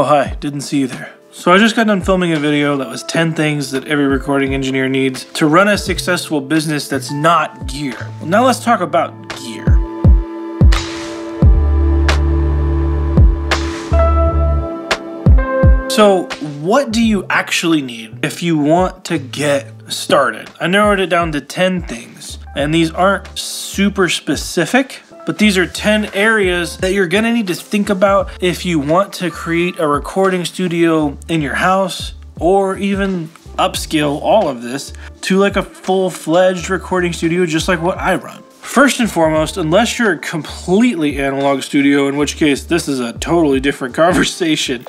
Oh, hi, didn't see you there. So I just got done filming a video that was 10 things that every recording engineer needs to run a successful business that's not gear. Well, now let's talk about gear. So, what do you actually need if you want to get started? I narrowed it down to 10 things, and these aren't super specific, but these are 10 areas that you're gonna need to think about if you want to create a recording studio in your house or even upscale all of this to like a full fledged recording studio, just like what I run. First and foremost, unless you're a completely analog studio, in which case this is a totally different conversation,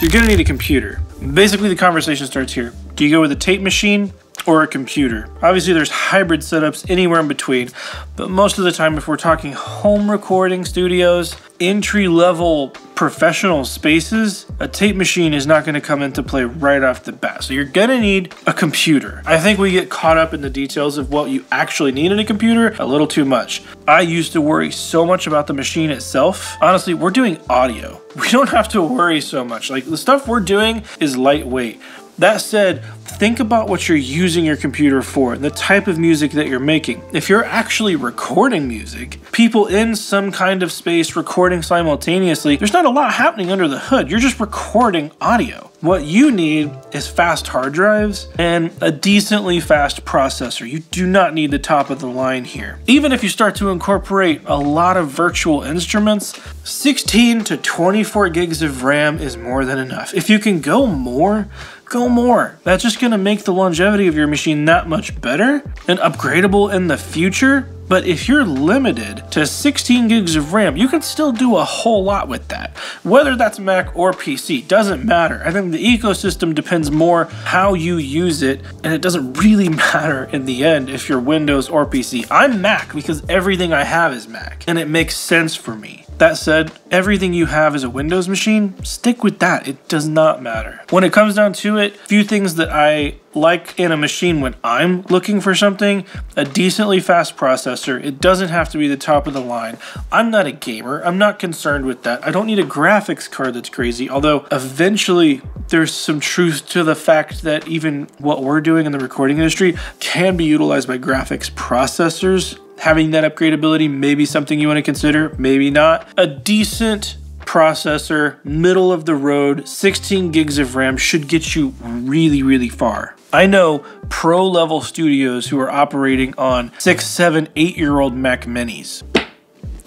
you're gonna need a computer. Basically, the conversation starts here. Do you go with a tape machine or a computer? Obviously, there's hybrid setups anywhere in between, but most of the time, if we're talking home recording studios, entry level professional spaces, a tape machine is not going to come into play right off the bat. So you're going to need a computer. I think we get caught up in the details of what you actually need in a computer a little too much. I used to worry so much about the machine itself. Honestly, we're doing audio. We don't have to worry so much. Like the stuff we're doing is lightweight. That said, think about what you're using your computer for and the type of music that you're making. If you're actually recording music, people in some kind of space recording simultaneously, there's not a lot happening under the hood. You're just recording audio. What you need is fast hard drives and a decently fast processor. You do not need the top of the line here. Even if you start to incorporate a lot of virtual instruments, 16 to 24 gigs of RAM is more than enough. If you can go more, go more. That's just gonna make the longevity of your machine that much better and upgradable in the future. But if you're limited to 16 gigs of RAM, you can still do a whole lot with that. Whether that's Mac or PC, doesn't matter. I think the ecosystem depends more how you use it, and it doesn't really matter in the end if you're Windows or PC. I'm Mac because everything I have is Mac, and it makes sense for me. That said, everything you have is a Windows machine, stick with that. It does not matter. When it comes down to it, few things that I like in a machine when I'm looking for something, a decently fast processor. It doesn't have to be the top of the line. I'm not a gamer. I'm not concerned with that. I don't need a graphics card that's crazy, although eventually there's some truth to the fact that even what we're doing in the recording industry can be utilized by graphics processors having that upgradability may be something you want to consider, maybe not. A decent processor, middle of the road, 16 gigs of RAM should get you really, really far. I know pro level studios who are operating on six, seven, eight year old Mac minis.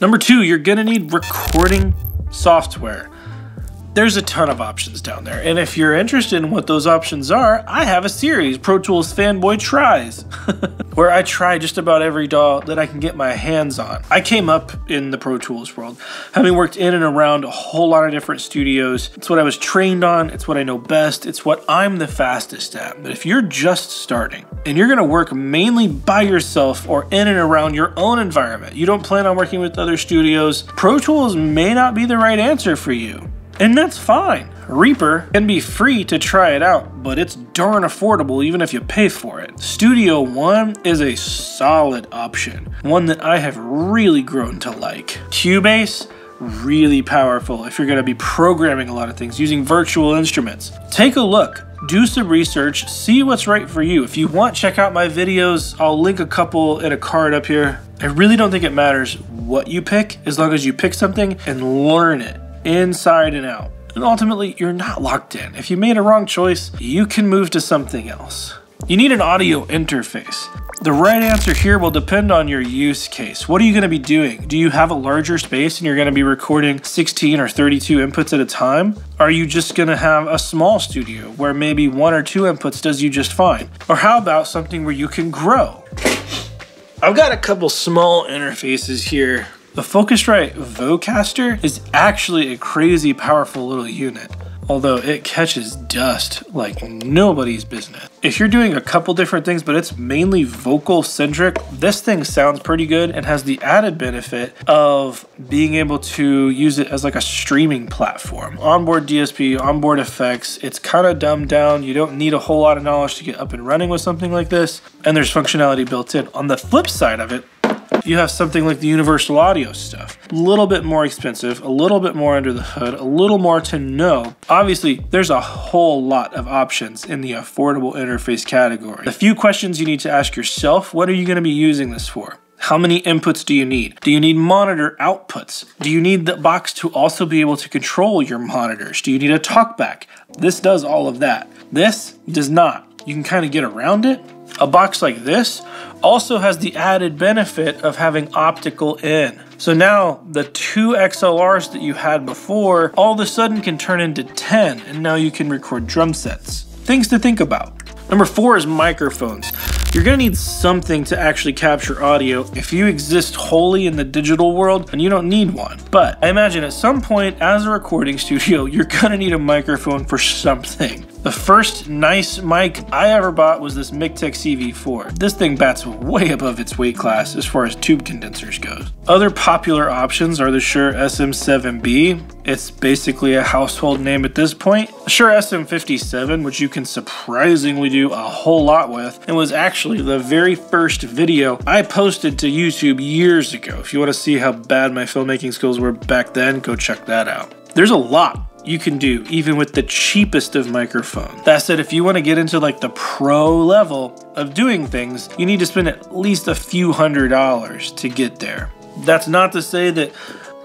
Number two, you're gonna need recording software there's a ton of options down there. And if you're interested in what those options are, I have a series, Pro Tools Fanboy Tries, where I try just about every DAW that I can get my hands on. I came up in the Pro Tools world, having worked in and around a whole lot of different studios. It's what I was trained on, it's what I know best, it's what I'm the fastest at. But if you're just starting and you're gonna work mainly by yourself or in and around your own environment, you don't plan on working with other studios, Pro Tools may not be the right answer for you. And that's fine. Reaper can be free to try it out, but it's darn affordable even if you pay for it. Studio One is a solid option, one that I have really grown to like. Cubase, really powerful if you're going to be programming a lot of things using virtual instruments. Take a look, do some research, see what's right for you. If you want, check out my videos. I'll link a couple in a card up here. I really don't think it matters what you pick as long as you pick something and learn it inside and out. And ultimately, you're not locked in. If you made a wrong choice, you can move to something else. You need an audio interface. The right answer here will depend on your use case. What are you going to be doing? Do you have a larger space and you're going to be recording 16 or 32 inputs at a time? Are you just going to have a small studio where maybe one or two inputs does you just fine? Or how about something where you can grow? I've got a couple small interfaces here the Focusrite Vocaster is actually a crazy powerful little unit, although it catches dust like nobody's business. If you're doing a couple different things, but it's mainly vocal centric, this thing sounds pretty good and has the added benefit of being able to use it as like a streaming platform. Onboard DSP, onboard effects, it's kind of dumbed down. You don't need a whole lot of knowledge to get up and running with something like this, and there's functionality built in. On the flip side of it, you have something like the Universal Audio stuff. A little bit more expensive, a little bit more under the hood, a little more to know. Obviously, there's a whole lot of options in the affordable interface category. A few questions you need to ask yourself what are you going to be using this for? How many inputs do you need? Do you need monitor outputs? Do you need the box to also be able to control your monitors? Do you need a talkback? This does all of that. This does not. You can kind of get around it. A box like this also has the added benefit of having optical in. So now the two XLRs that you had before all of a sudden can turn into 10 and now you can record drum sets. Things to think about. Number four is microphones. You're gonna need something to actually capture audio. If you exist wholly in the digital world, and you don't need one. But I imagine at some point as a recording studio, you're gonna need a microphone for something. The first nice mic I ever bought was this Miktek CV4. This thing bats way above its weight class as far as tube condensers goes. Other popular options are the Shure SM7B. It's basically a household name at this point. Shure SM57, which you can surprisingly do a whole lot with, and was actually the very first video I posted to YouTube years ago. If you want to see how bad my filmmaking skills were back then, go check that out. There's a lot you can do even with the cheapest of microphones. That said, if you want to get into like the pro level of doing things, you need to spend at least a few hundred dollars to get there. That's not to say that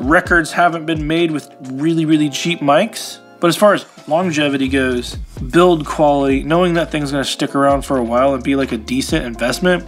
records haven't been made with really, really cheap mics. But as far as longevity goes, build quality, knowing that thing's gonna stick around for a while and be like a decent investment,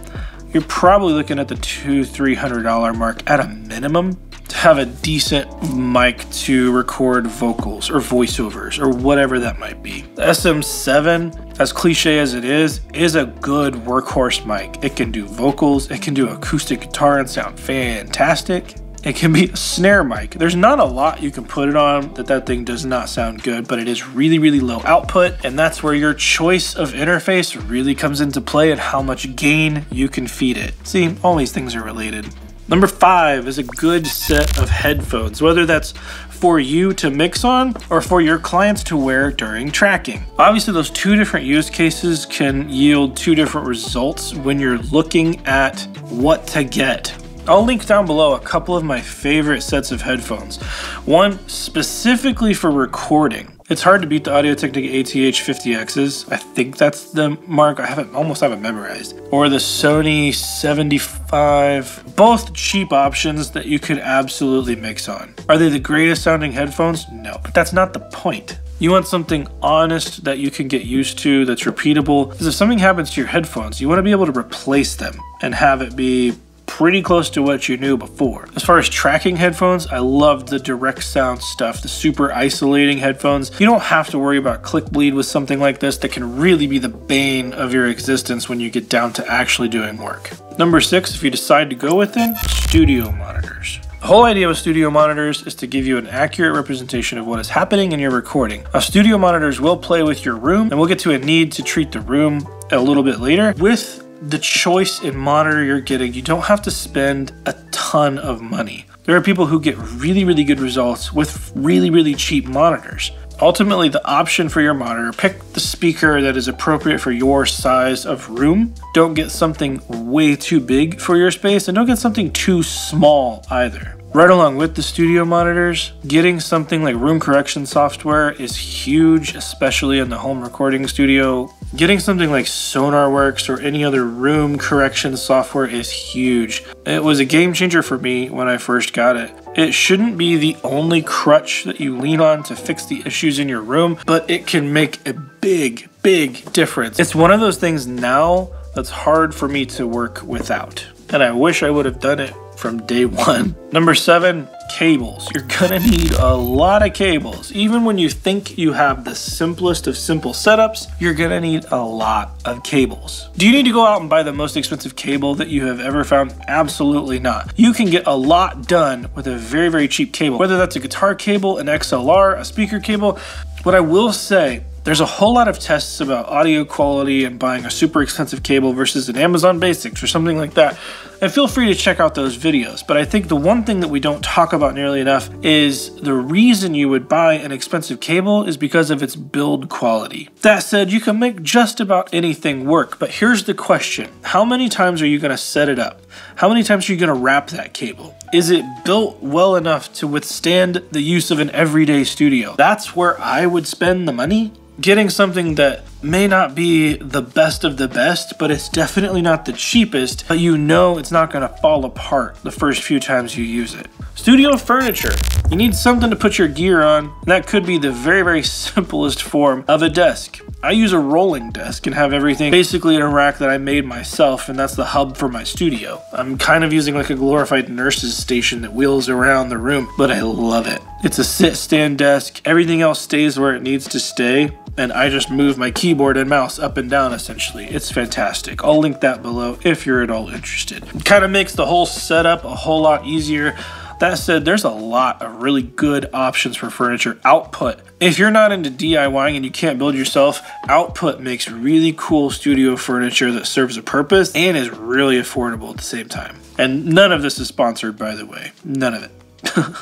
you're probably looking at the two, three hundred dollar mark at a minimum have a decent mic to record vocals or voiceovers or whatever that might be. The SM7, as cliche as it is, is a good workhorse mic. It can do vocals, it can do acoustic guitar and sound fantastic. It can be a snare mic. There's not a lot you can put it on that that thing does not sound good, but it is really, really low output, and that's where your choice of interface really comes into play and how much gain you can feed it. See, all these things are related. Number five is a good set of headphones, whether that's for you to mix on or for your clients to wear during tracking. Obviously, those two different use cases can yield two different results when you're looking at what to get. I'll link down below a couple of my favorite sets of headphones. One specifically for recording. It's hard to beat the Audio Technica ATH50Xs. I think that's the mark. I haven't almost haven't memorized. Or the Sony 75. Both cheap options that you could absolutely mix on. Are they the greatest sounding headphones? No, but that's not the point. You want something honest that you can get used to, that's repeatable. Because if something happens to your headphones, you want to be able to replace them and have it be pretty close to what you knew before. As far as tracking headphones, I love the direct sound stuff, the super isolating headphones. You don't have to worry about click bleed with something like this that can really be the bane of your existence when you get down to actually doing work. Number six, if you decide to go with it, studio monitors. The whole idea with studio monitors is to give you an accurate representation of what is happening in your recording. Now, studio monitors will play with your room, and we'll get to a need to treat the room a little bit later. With the choice in monitor you're getting, you don't have to spend a ton of money. There are people who get really, really good results with really, really cheap monitors. Ultimately, the option for your monitor, pick the speaker that is appropriate for your size of room. Don't get something way too big for your space and don't get something too small either. Right along with the studio monitors, getting something like room correction software is huge, especially in the home recording studio. Getting something like SonarWorks or any other room correction software is huge. It was a game changer for me when I first got it. It shouldn't be the only crutch that you lean on to fix the issues in your room, but it can make a big, big difference. It's one of those things now that's hard for me to work without. And I wish I would have done it from day one. Number seven, cables. You're gonna need a lot of cables. Even when you think you have the simplest of simple setups, you're gonna need a lot of cables. Do you need to go out and buy the most expensive cable that you have ever found? Absolutely not. You can get a lot done with a very, very cheap cable, whether that's a guitar cable, an XLR, a speaker cable. What I will say there's a whole lot of tests about audio quality and buying a super expensive cable versus an Amazon Basics or something like that. And feel free to check out those videos. But I think the one thing that we don't talk about nearly enough is the reason you would buy an expensive cable is because of its build quality. That said, you can make just about anything work, but here's the question. How many times are you gonna set it up? How many times are you gonna wrap that cable? Is it built well enough to withstand the use of an everyday studio? That's where I would spend the money getting something that may not be the best of the best, but it's definitely not the cheapest, but you know it's not gonna fall apart the first few times you use it. Studio furniture. You need something to put your gear on, and that could be the very, very simplest form of a desk. I use a rolling desk and have everything basically in a rack that I made myself, and that's the hub for my studio. I'm kind of using like a glorified nurse's station that wheels around the room, but I love it. It's a sit stand desk, everything else stays where it needs to stay, and I just move my keyboard and mouse up and down essentially. It's fantastic. I'll link that below if you're at all interested. Kind of makes the whole setup a whole lot easier. That said, there's a lot of really good options for furniture. Output. If you're not into DIYing and you can't build yourself, Output makes really cool studio furniture that serves a purpose and is really affordable at the same time. And none of this is sponsored, by the way. None of it.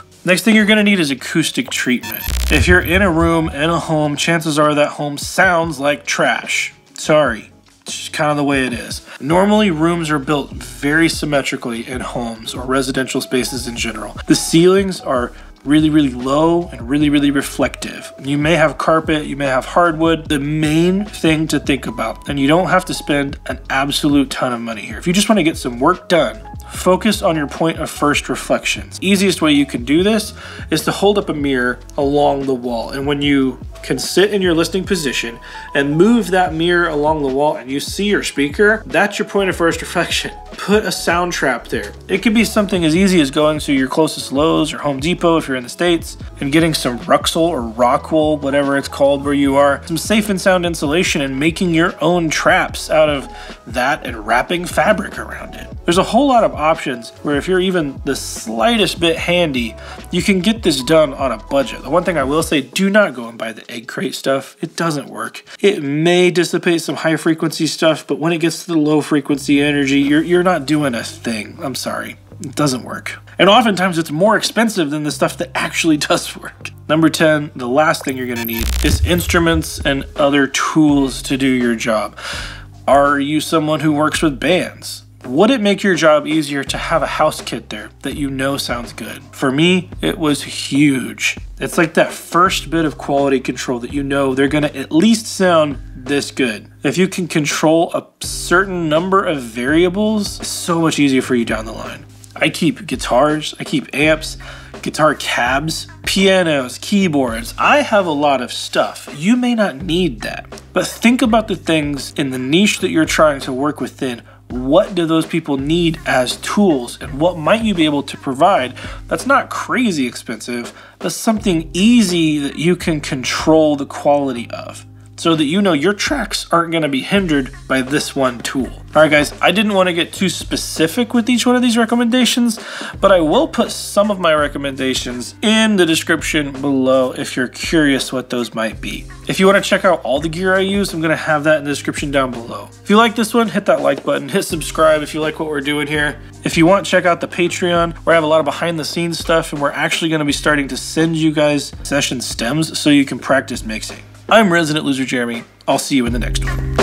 Next thing you're gonna need is acoustic treatment. If you're in a room, in a home, chances are that home sounds like trash. Sorry, it's just kind of the way it is. Normally, rooms are built very symmetrically in homes or residential spaces in general. The ceilings are really, really low and really, really reflective. You may have carpet, you may have hardwood. The main thing to think about, and you don't have to spend an absolute ton of money here. If you just want to get some work done, Focus on your point of first reflections. Easiest way you can do this is to hold up a mirror along the wall. And when you can sit in your listening position and move that mirror along the wall and you see your speaker, that's your point of first reflection. Put a sound trap there. It could be something as easy as going to your closest Lowe's or Home Depot if you're in the States and getting some Roxul or Rockwool, whatever it's called where you are, some safe and sound insulation and making your own traps out of that and wrapping fabric around it. There's a whole lot of options where if you're even the slightest bit handy, you can get this done on a budget. The one thing I will say, do not go and buy the egg crate stuff. It doesn't work. It may dissipate some high frequency stuff, but when it gets to the low frequency energy, you're, you're not doing a thing. I'm sorry. It doesn't work. And oftentimes it's more expensive than the stuff that actually does work. Number 10, the last thing you're gonna need is instruments and other tools to do your job. Are you someone who works with bands? Would it make your job easier to have a house kit there that you know sounds good? For me, it was huge. It's like that first bit of quality control that you know they're gonna at least sound this good. If you can control a certain number of variables, it's so much easier for you down the line. I keep guitars, I keep amps, guitar cabs, pianos, keyboards. I have a lot of stuff. You may not need that, but think about the things in the niche that you're trying to work within what do those people need as tools and what might you be able to provide that's not crazy expensive, but something easy that you can control the quality of so that you know your tracks aren't going to be hindered by this one tool. All right, guys, I didn't want to get too specific with each one of these recommendations, but I will put some of my recommendations in the description below if you're curious what those might be. If you want to check out all the gear I use, I'm going to have that in the description down below. If you like this one, hit that like button, hit subscribe if you like what we're doing here. If you want, check out the Patreon, where I have a lot of behind the scenes stuff, and we're actually going to be starting to send you guys session stems so you can practice mixing. I'm Resident Loser Jeremy. I'll see you in the next one.